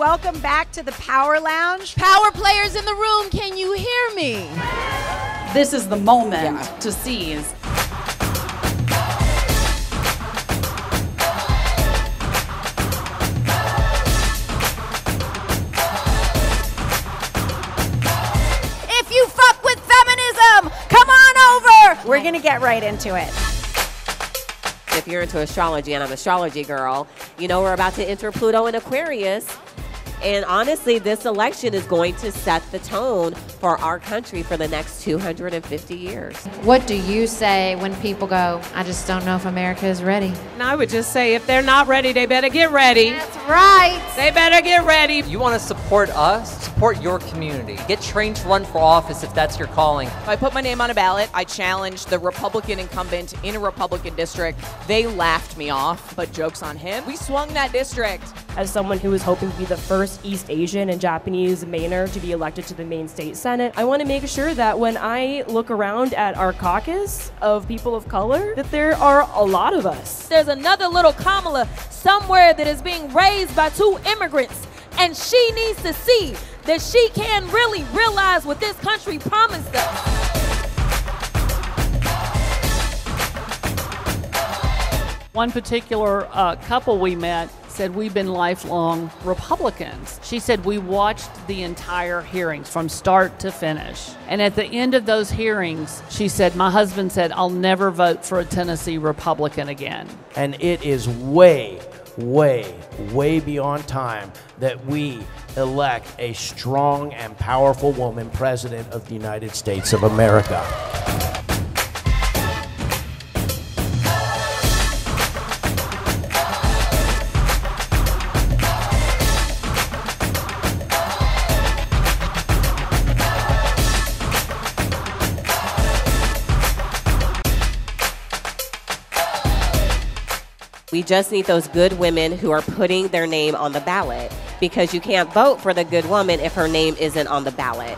Welcome back to the Power Lounge. Power players in the room, can you hear me? This is the moment to seize. If you fuck with feminism, come on over. We're going to get right into it. If you're into astrology, and I'm an astrology girl, you know we're about to enter Pluto in Aquarius. And honestly, this election is going to set the tone for our country for the next 250 years. What do you say when people go, I just don't know if America is ready? And I would just say if they're not ready, they better get ready. That's right. They better get ready. You want to support us? Support your community. Get trained to run for office if that's your calling. I put my name on a ballot. I challenged the Republican incumbent in a Republican district. They laughed me off, but joke's on him. We swung that district. As someone who was hoping to be the first East Asian and Japanese Mainer to be elected to the Maine State Senate, I want to make sure that when I look around at our caucus of people of color, that there are a lot of us. There's another little Kamala somewhere that is being raised by two immigrants, and she needs to see that she can really realize what this country promised us. One particular uh, couple we met said we've been lifelong Republicans. She said we watched the entire hearings from start to finish. And at the end of those hearings, she said, My husband said, I'll never vote for a Tennessee Republican again. And it is way, way, way beyond time that we elect a strong and powerful woman president of the United States of America. We just need those good women who are putting their name on the ballot because you can't vote for the good woman if her name isn't on the ballot.